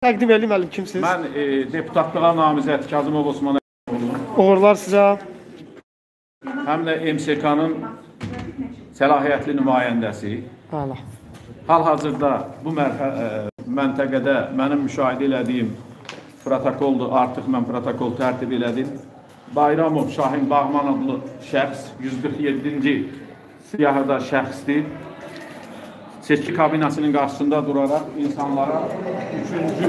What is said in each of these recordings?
Təqdim edin müəllim kimsiniz? Mən e, deputatlığa namizəd Kazımov Osman Əliyev, Uğurlar sizə. həm də MSK-nın səlahiyyətli nümayəndəsi. Bəli. Hal-hazırda bu mərhə, ə, məntəqədə mənim müşahidə elədiyim protokoldur. Artıq mən protokol tərtib elədim. Bayramov Şahin Bağman adlı şəxs 147-ci siyahıda şəxsdir. Seçki kabinasının qarşısında duraraq insanlara üçüncü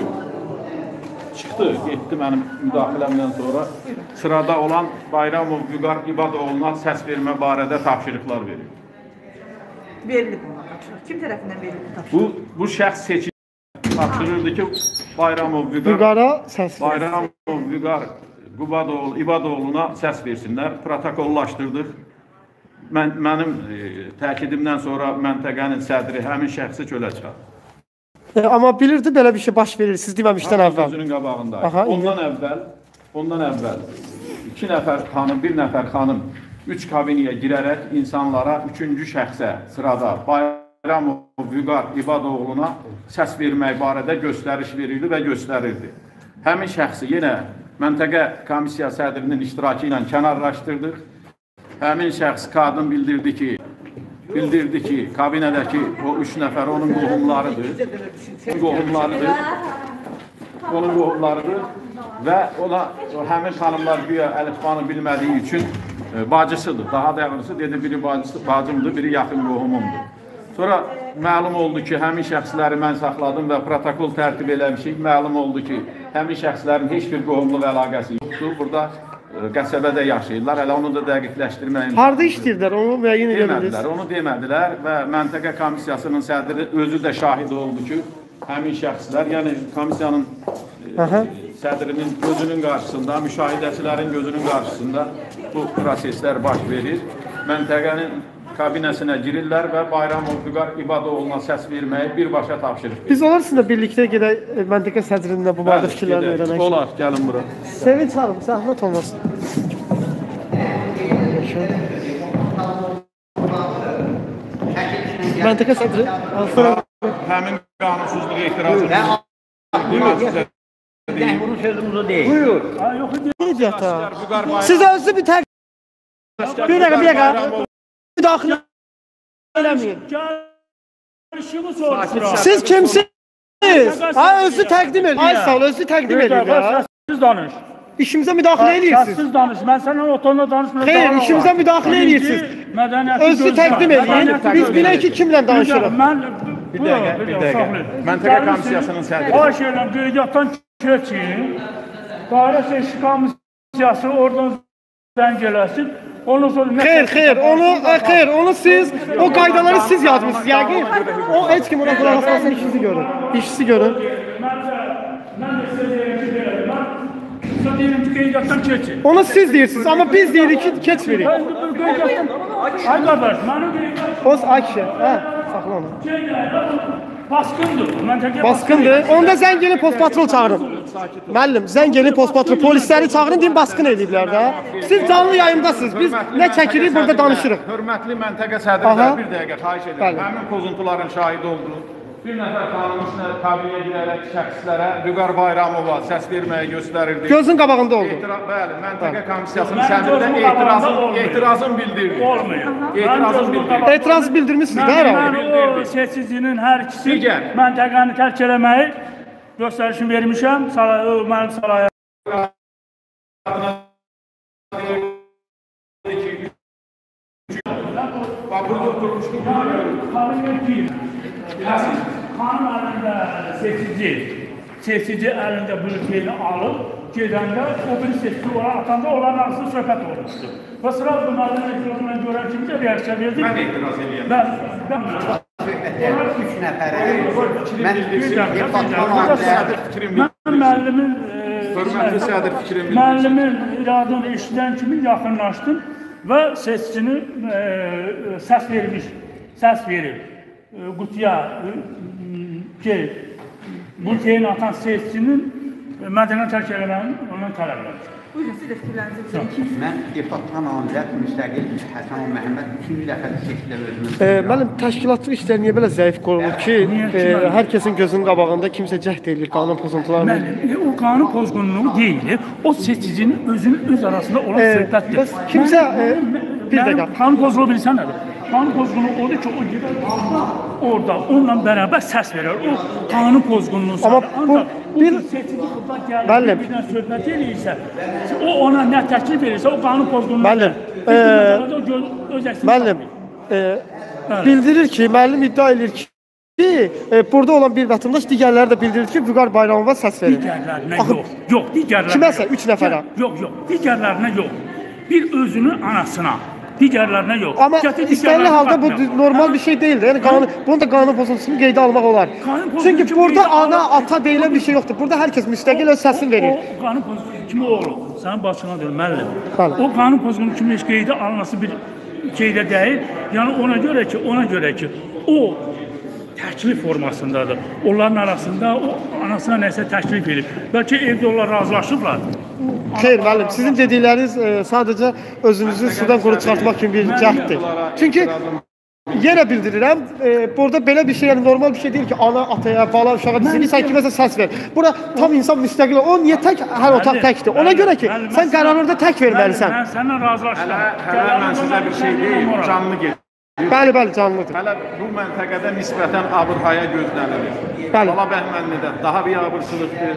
çıxdı, getdi mənim müdaxiləmdən sonra. Sırada olan Bayramov Vüqar İbadoğlu'na səs vermə barədə tapşırıqlar verir. Verilib buna tapşırıq. Kim tərəfindən verilib bu tapşırıq? Bu bu şəxs seçim tapşırırdı ki, Bayramov Vüqar Vüqara səs. Bayramov Vüqar Qubadoğlu İbadoğlu'na səs versinlər. Protokollaşdırdıq. Mən mənim e, təkidimdən sonra məntəqənin sədri həmin şəxsi çölə çıxardı. E, amma bilirdi belə bir şey baş verir siz deməmişdən əvvəl. Gözünün qabağında. Aha, indi- ondan əvvəl, ondan əvvəl iki nəfər xanım, bir nəfər xanım üç kabinəyə girərək insanlara üçüncü şəxsə sırada Bayramov Vüqar İbadoğlu'na səs vermək barədə göstəriş verirdi və göstərirdi. Həmin şəxsi yenə məntəqə komissiya sədrinin iştirakı ilə kənarlaşdırdıq. Həmin şəxs qadın bildirdi ki, bildirdi ki, kabinədəki o üç nəfər onun qohumlarıdır. Qohumlarıdır onun qohumlarıdır və ona həmin xanımlar güya əlifbanı bilmədiyi üçün e, bacısıdır. Daha doğrusu dedi biri bacısı, bacımdır, biri yaxın qohumumdur. Sonra məlum oldu ki, həmin şəxsləri mən saxladım və protokol tərtib eləmişik. Məlum oldu ki, həmin şəxslərin heç bir qohumluq əlaqəsi yoxdur. Burada qəsəbədə yaşayırlar. Hələ onu da dəqiqləşdirmək Harda işləyirlər onu müəyyən edə bilirsiniz. onu demədilər və məntəqə komissiyasının sədri özü də şahid oldu ki, həmin şəxslər, yəni komissiyanın Aha. e, sədrinin gözünün qarşısında, müşahidəçilərin gözünün qarşısında bu proseslər baş verir. Məntəqənin kabinəsinə girirlər və Bayramov Vüqar İbadoğlu'na səs verməyi birbaşa tapşırır. Biz onlar sizinlə birlikdə gedək e, məntəqə sədrindən bu barədə fikirlərini gedək. öyrənək. Olar, gəlin bura. Sevinç hanım, zəhmət olmasın. Məntəqə sədri. Sonra Həmin qanunsuzluğa etirazım. Demək Bunun sözümüzü değil. necə ta? Vüqar Bayram- Siz özünüzü bir təq... Bir dəqiqə, bir dəqiqə. Müdaxilə eləməyin. Işığı soruşuram. Siz kimsiniz? Ha özü təqdim edin. Ay sağ ol, özü təqdim edin. Səssiz danış. İşimizə müdaxilə edirsiniz. Səssiz danış. Mən sənin otonla danışmıyorum. Xeyr, işimizə müdaxilə edirsiniz. Mədəniyyəti Özü təqdim edin. Biz bilək ki, kimlə danışırıq. Mən Bir dəqiqə, bir dəqiqə. Məntəqə komissiyasının sədri. O şeylə qeydiyyatdan keçin. Dairə seçki komissiyası oradan zəng eləsin. Ondan sonra nə Xeyr, xeyr, onu e, xeyr, onu siz o qaydaları siz yazmısınız yəqin. O heç kim ona qulaq asmasın, işinizi görün. İşinizi görün. Mən də sizə deyirəm ki, belə. Mən sizə deyirəm ki, qeydiyyatdan keçin. Onu siz deyirsiniz, amma biz deyirik ki, keçmirik. Mən bu qeydiyyatdan... Ay qardaş, mənim qeydiyyatdan O Ayşə, hə, saxla onu. Baskındır. Məntəqə Baskındır. Onda zəng elin post patrol çağırın. Müəllim, zəng elin post patrol polisləri çağırın, deyin baskın ediblər də. Siz canlı yayımdasınız. Biz nə çəkirik, burada danışırıq. Hörmətli məntəqə sədrlər bir dəqiqə xahiş edirəm. Həmin pozuntuların şahidi oldu. Bir nəfər tanınmış kabinəyə girərək şəxslərə Vüqar Bayramova səs verməyə göstərirdi. Gözün qabağında oldu. Etira- bəli, məntəqə komissiyasının qabağında etirazın etirazın bildirdi. Olmuyor. Etirazın bildirdi. Etiraz bildirmisiniz də Mən, hər mən o seçicinin hər ikisi Digər. məntəqəni tərk eləməyi göstərişini vermişəm. Saray, o mənim saraya burada oturmuşdu. Xanım əlində seçici, seçici əlində bülteni alıb, gedəndə o bir seçici ora atanda onların arasında söhbət olmuşdu. Və sıra bunların etirazına görə kimsə reaksiya verdi. Mən etiraz edirəm. Mən, mən, Üç nəfərə. Mən. Mən müəllimin e, Hörmətli sədr fikrimli. müəllimin iradını eşidən kimi yaxınlaşdım və seçicini e, səs vermiş, səs verib e, qutuya e, ki, bulteyin atan seçicinin mədəni tərk eləməni ondan tələb eləmişdir. Buyurun siz də fikirlərinizi bildirin. Mən deputat namizəd müstəqil Həsən Məhəmməd ikinci dəfə seçilə özümü. E, müəllim təşkilatçılıq işləri niyə belə zəif qurulur ki, e, hər kəsin gözünün qabağında kimsə cəhd eləyir qanun pozuntularını? Bəli, e, o qanun pozğunluğu deyil, o seçicinin özünün öz arasında olan E, söhbətdir. kimsə, e, bir Mənim dəqiqə. Qanun pozğunluğu bilirsən nədir? Qanun pozğunluğu odur ki, o gedir orada onunla bərabər səs verir. O qanun pozğunluğu. Amma sayılır. bu Ancaq bir- bu seçici xudda gəlir, Müəllim. birdən söhbət eləyirsə, o ona nə təklif verirsə, o qanun pozğunluğu. E, bu öz əksini Müəllim, e, bildirir ki, müəllim iddia edir ki, e, burada olan bir vətəndaş digərləri də bildirir ki, Vüqar Bayramova səs verir. Digərlərinə Axı- yox. Yox, digərlərinə. Kiməsə, yox. üç nəfərə? Yox, yox, digərlərinə yox. Bir özünün anasına, digərlərinə yox. Amma istənilən halda bu normal bir şey deyildir. Yəni qanun, bunu da qanun pozuntusunu qeydə almaq olar. Çünki burada ana, ata deyilən bir şey yoxdur. Burada hər kəs müstəqil öz səsini verir. O, qanun pozuntusu kimi olur. Sənin başına deyil, müəllim. O qanun pozuntusu kimi qeydə alınması bir şeydə deyil. Yəni ona görə ki, ona görə ki, o təklif formasındadır. Onların arasında o anasına nəsə təklif edib. Bəlkə evdə onlar razılaşıblar. Xeyr, müəllim, sizin dedikləriniz e, sadəcə özünüzü sudan quru çıxartmaq kimi bir cəhddir. Çünki yenə bildirirəm, e, burada belə bir şey, yəni normal bir şey deyil ki, ana ataya, bala uşağa dizilirsən kiməsə səs ver. Bura tam insan müstəqil. O niyə tək hər otaq təkdir? Ona görə ki, sən qərarında tək verməlisən. Mən səninlə razılaşıram. Hələ, hələ mən sizə bir şey deyim, canlı gedir. Bəli, bəli, canlıdır. Hələ bu məntəqədə nisbətən abırhaya gözlənilir. Bəli. Bala Bəhmənlidə daha bir abırsızlıqdır.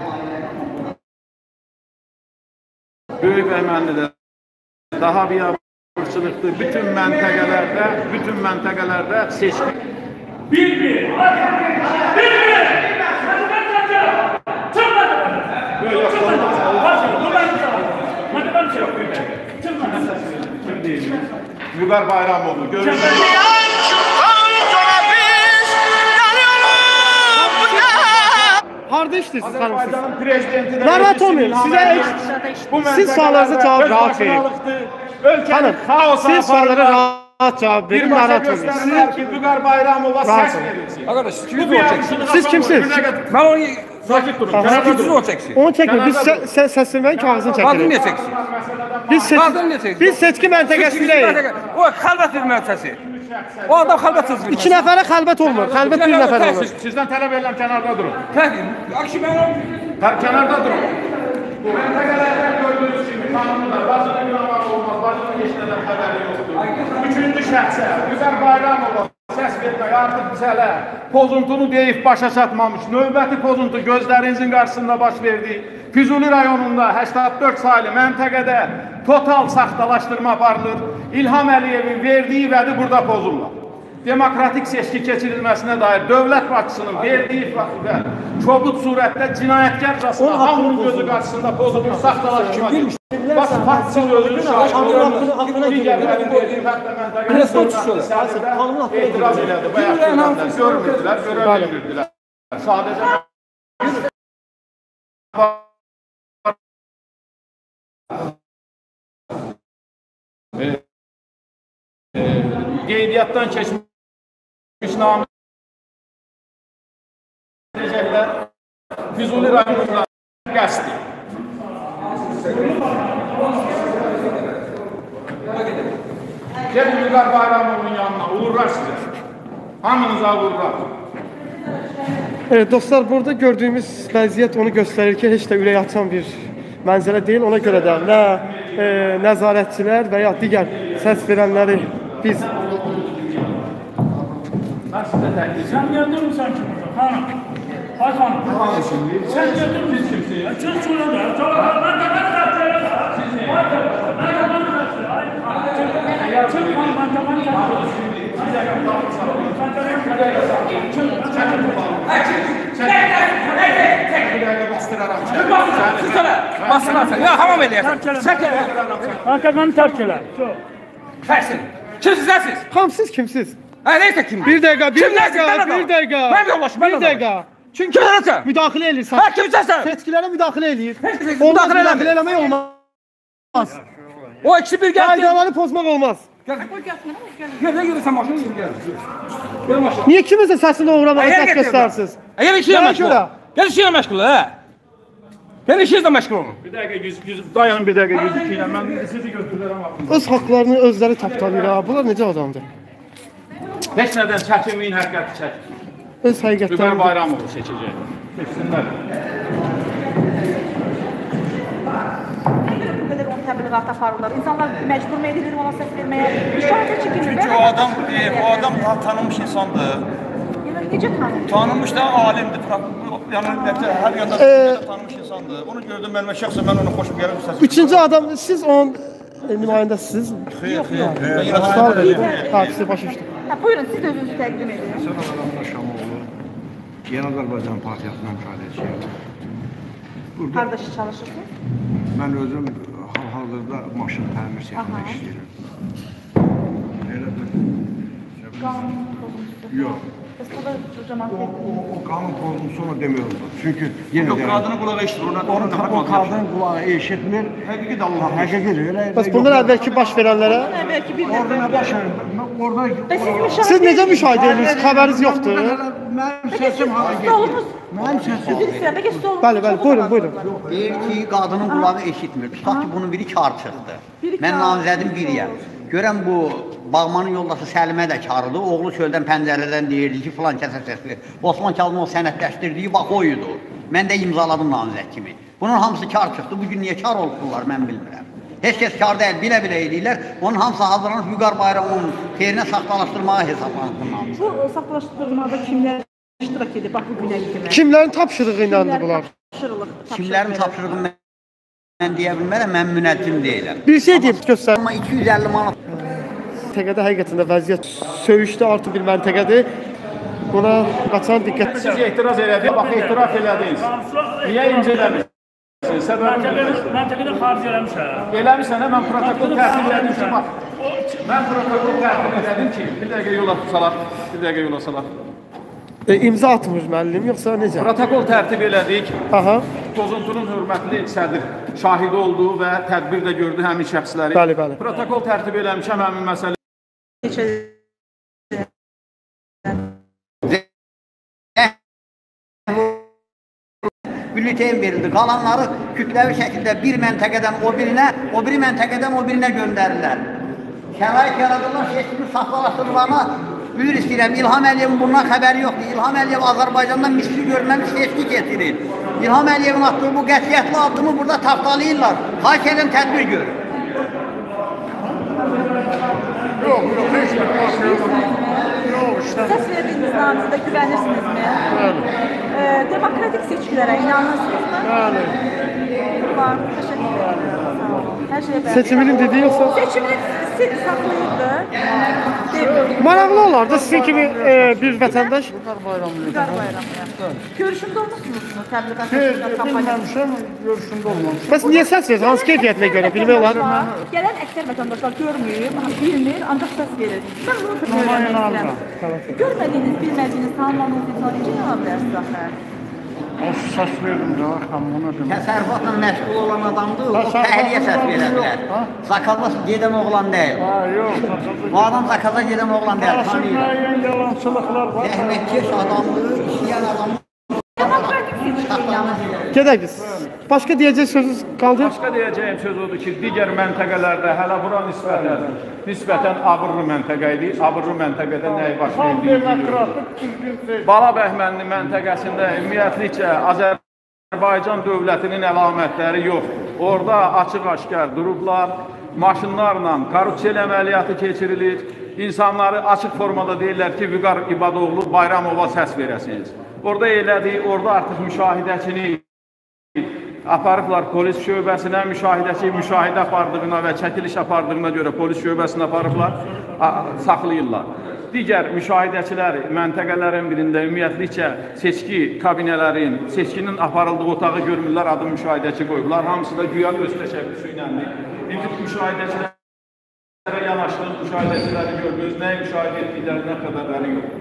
Böyük Bəhmənlidə daha bir abırsızlıqdır. Bütün məntəqələrdə, bütün məntəqələrdə seçki Bir bir. Bir bir. Vüqar Bayramoğlu görürsünüz. Harda işləyirsiniz xanım siz? Azərbaycanın prezidenti də Narahat meclisin olmayın, ilham sizə edir. heç- Bu siz suallarınıza cavab öz rahat verin. başınalıqdır. Ölkənin Xanım, xaosa siz suallara aparırlar. rahat cavab verin, Birbaşa narahat olmayın. göstərirlər ki, Vüqar Bayramova Rahat səs olun. verilsin. Arkadaş, siz Bu o çeksin. bir Siz kimsiniz? Ben onu Sakit durun. Aha. kənarda siz durun. o çeksin. Onu çəkmir, biz sə- sə- səsləməyin kağızını Kadın çəkirik. niye çeksin? Biz seçki, Kadın niye çeksin? biz seçki məntəqəsindəyik. O bir müessesi. O adam halvetsiz bir İki nəfərə xəlbət olmur, xəlbət bir nəfər olur. Sizdən tələb edirəm kənarda durun. Ben o... Hə, kənarda durun. Bu məntəqələrdə gördüyünüz kimi qanunda bazı günahlar olmaz, bazı heç nədən xəbəri yoxdur. Üçüncü şəxsə, Vüqar Bayramova səs vermək artıq biz hələ pozuntunu deyib başa çatmamış. Növbəti pozuntu gözlərinizin qarşısında baş verdi. Füzuli rayonunda 84 saylı məntəqədə total saxtalaşdırma aparılır. İlham Əliyevin verdiyi vədi burada pozurlar. Demokratik seçki keçirilməsinə dair dövlət başçısının verdiyi və kobud surətdə cinayətkarcasına hamının gözü qarşısında pozulmuş saxtalaşdırma. Bax, faktçı özünü şahid olunmuş. Digərlərin verdiyi fərqlə məntəqədə etiraz elədi. Bayaq görmədilər, görmürdülər, görə bilmirdilər. Sadəcə qeydiyyatdan keçmiş namı edəcəklər. Füzuli rayonunda qəsdi. Gelin Vüqar Bayramovun yanına, uğurlar sizə. Hamınıza uğurlar. Evet, dostlar, burada gördüyümüz vəziyyət onu göstərir ki, heç də ürək açan bir mənzərə deyil. Ona görə də nə e, nəzarətçilər və ya digər səs biz sen geldin mi sanki burada? Hanım. Hay hanım. Tamam şimdi. Sen geldin mi şimdi? Ya çöz şunu da. Çöz şunu da. Ne kadar kaçtı? Ne kadar kaçtı? Ne kadar kaçtı? Ya çöz hanım. Ne kadar kaçtı? Hakikaten terk eder. Tersin. Kimsiz, siz? Hamsiz, kimsiz. Ha neyse kim? Bir dəqiqə, bir dəqiqə, bir dəqiqə. Mən yoldaşım, mən Bir dəqiqə. Çünki Kimlərsən? müdaxilə eləyirsən. Ha kimsən? Seçkilərə müdaxilə eləyir. Müdaxilə eləmir. müdaxilə eləmək olmaz. O ikisi bir gəldi. Qaydaları pozmaq olmaz. Gel ne gelirsen maşını gibi gel. Gel maşın. Niyə kimisə səsini uğramağa Əgər tək getir göstərsiniz? Eğer işiyle Nəyə meşgul. görə? Gel işiyle meşgul ha. Ben işinizle meşgul olun. Bir dəqiqə yüz, yüz, dayanın bir dəqiqə yüzük ilə. Mən indi sizi götürürəm. Öz haqlarını özləri tapdalayır ha. Bunlar necə adamdır? Heç nədən çəkinməyin, həqiqəti çək. Öz Vüqar həqiqətlərini Bayramovu seçəcək. Seçsinlər. Təbliğat aparırlar. İnsanlar məcbur edilir ona səs verməyə? Şahidi çəkilir. Çünki o adam, e, o adam ta- tanınmış insandır. Yəni necə tanınır? Tanınmış da alimdir. Yəni hər yanda Ee, tanınmış insandır. Onu gördüm mən şəxsən mən onu xoşum gəlir səs. Üçüncü adam siz onun e, nümayəndəsiniz. Xeyr, xeyr. Sağ olun. Ha, sizi başa düşdüm. Hə, buyurun siz özünüzü təqdim edin. Sənət Şamoğlu, Yeni Azərbaycan Partiyasının müşahidəçiyəm. Burada Harda çalışırsınız? mən özüm hal-hazırda maşın təmir sexində Aha. işləyirəm. Elə bir Qanun pozuntusu. yox. O, o, o qanun pozuntusu onu demək olmaz. Çünki yenə Yox, deyirəm, qadını qulağa eşidir. Ona onun ona o qadın qulağı eşitmir. Həqiqi də Allah. Həqiqidir. Elə Bəs bundan əvvəlki baş verənlərə Əvvəlki bir Orada nə baş verir? Orada siz necə müşahidə edirsiniz? Xəbəriniz yoxdur? Mənim səsim hara gedir? Mənim səsim. Bəli, bəli, buyurun, buyurun. Deyir ki, qadının qulağı eşitmir. Tutaq ki, bunun biri kar çıxdı. Mən namizədim biriyəm. Görəm bu bağmanın yoldaşı Səlimə də karıdır. Oğlu çöldən pəncərədən deyirdi ki, filan kəsə səsli. Osman Kazımov sənədləşdirdiyi bax o idi. Mən də imzaladım namizəd kimi. Bunun hamısı kar çıxdı. Bu gün niyə kar oldular mən bilmirəm. Heç kəs kar deyil, bilə-bilə eləyirlər. Onun hamısı hazırlanıb Vüqar Bayramovun xeyrinə saxtalaşdırmağa hesablanıb bunun hamısı. Bu saxtalaşdırmada kimlər iştirak edir? Bax bu günə kimi. Kimlərin tapşırığı ilə bunlar? Kimlərin tapşırığını mən, deyə bilmərəm, mən münəccim deyiləm. Bir şey deyim göstər. Amma 250 manat Məntəqədə həqiqətən də vəziyyət söyüşdə artı bir məntəqədir. Buna qaçan diqqət. Siz etiraz elədiniz, bax etiraf elədiniz. Niyə incələmirsiniz? Səbəbi Məntəqədə, xaric eləmişəm. Eləmirsən, hə, mən protokol tərtib elədim ki, bax. Mən protokol tərtib elədim ki, bir dəqiqə yola salaq, bir dəqiqə yola salaq. E, imza atmır müəllim yoxsa necə? Protokol tərtib elədik. Aha. Pozuntunun hörmətli sədr şahidi oldu və tədbir də gördü həmin şəxsləri. Bəli, bəli. Protokol tərtib eləmişəm həmin məsələ. Neçə bülleten verildi. Qalanları kütləvi şəkildə bir məntəqədən o birinə, o biri məntəqədən o birinə göndərirlər. Şərait yaradırlar, seçimi saxtalaşdırılana Üzr istəyirəm, İlham Əliyevin bundan xəbəri yoxdur. İlham Əliyev Azərbaycanda misli görməmiş seçki getirir. İlham Əliyevin atdığı bu qətiyyətli addımı burada tapdalayırlar. Xahiş edirəm tədbir görün. Səs verdiyiniz namizədə güvənirsinizmi? Bəli. E, demokratik seçkilərə inanırsınızmı? Bəli. Var, təşəkkür edirəm. Hər şeyə bəli. Seçiminin dediyi yoxsa? Seçimini saxlayırdı. Maraqlı olardı sizin kimi e, bir vətəndaş. Vüqar bayramı. Görüşündə olmuşsunuz təbliğat kampaniyasında. görüşündə olmamışam. Bəs niyə səs verir? Hansı keyfiyyətinə görə bilmək olar? Gələn əksər vətəndaşlar görmür, bilmir, ancaq səs verir. Mən bunu. Görmədiyiniz, bilmədiyiniz, tanımadığınız insan necə yana bilərsiniz axı? O səs verdim də, xanım, ona demək. Təsərrüfatla məşğul olan adamdır, o təhliyə səs verə bilər. Zakaza gedən oğlan deyil. Ha, yox, təsəvvür Bu adam zakaza gedən oğlan deyil, tanıyır. yalançılıqlar var. Zəhmətkeş adamdır, işləyən adamdır. Gedək biz. Başqa deyəcək sözünüz qaldı? Başqa deyəcəyim söz odur ki, digər məntəqələrdə hələ bura nisbətən nisbətən abırlı məntəqə idi. Abırlı məntəqədə nəyi baş verdi? Bala Bəhmənli məntəqəsində ümumiyyətlikcə Azərbaycan dövlətinin əlamətləri yox. Orada açıq-aşkar durublar, maşınlarla karusel əməliyyatı keçirilir. İnsanları açıq formada deyirlər ki, Vüqar İbadoğlu Bayramova səs verəsiniz. Orada elədi, orada artıq müşahidəçini aparıblar polis şöbəsinə, müşahidəçi müşahidə apardığına və çəkiliş apardığına görə polis şöbəsinə aparıblar, saxlayırlar. Digər müşahidəçilər məntəqələrin birində ümumiyyətlikcə seçki kabinələrin, seçkinin aparıldığı otağı görmürlər, adı müşahidəçi qoyublar. Hamısı da güya öz təşəbbüsü iləndir. İndi müşahidəçilərə yanaşdıq, müşahidəçiləri görmürüz, nəyi müşahidə etdiklərinə xəbərləri yoxdur.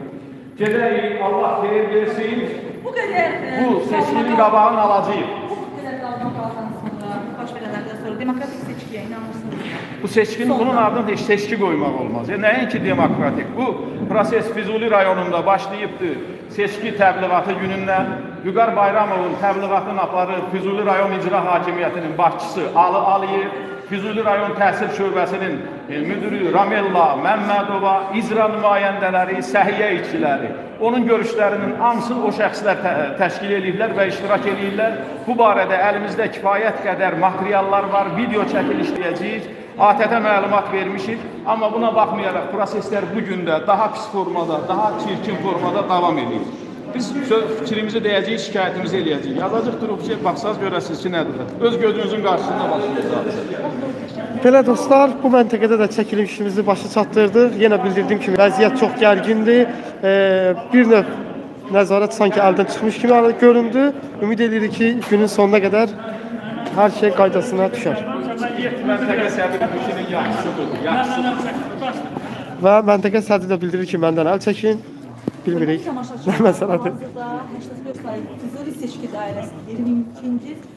Gedək, Allah xeyir versin, Bu qədər e, bu seçkinin qabağını alacağıq. Bu qədər qalmaqlardan sonra, baş verənlərdən sonra demokratik seçkiyə inanırsınız. Bu seçkinin bunun ardında heç seçki qoymaq olmaz. Ya nəinki demokratik. Bu proses Füzuli rayonunda başlayıbdı. Seçki təbliğatı günündən Vüqar Bayramovun təbliğatını aparır Füzuli rayon icra hakimiyyətinin başçısı Ali Aliyev, Füzuli rayon təhsil şöbəsinin e, müdürü Ramella Məmmədova, icra nümayəndələri, səhiyyə işçiləri, onun görüşlərinin hamısı o şəxslər tə təşkil edirlər və iştirak edirlər. Bu barədə əlimizdə kifayət qədər materiallar var, video çəkilişləyəcəyik. ATƏT-ə məlumat vermişik, amma buna baxmayaraq proseslər bu gün də daha pis formada, daha çirkin formada davam edir. Biz fikrimizi deyəcəyik, şikayətimizi eləyəcəyik. Yazacaq durub ki, baxsaz görəsiniz ki, nədir. Öz gözünüzün qarşısında başlayacaq. Belə dostlar, bu məntəqədə də çəkilişimizi başa çatdırdıq. Yenə bildirdiyim kimi vəziyyət çox gərgindir. E, bir növ nəzarət sanki əldən çıxmış kimi göründü. Ümid edirik ki, günün sonuna qədər hər şey qaydasına düşər. Məntəqə sədri işinin yaxşısıdır, yaxşısıdır. Və məntəqə sədri də bildirir ki, məndən əl çəkin. Bilmirik nə məsələdir. Hal-hazırda 85 saylı Füzuli seçki dairəsinin 22-ci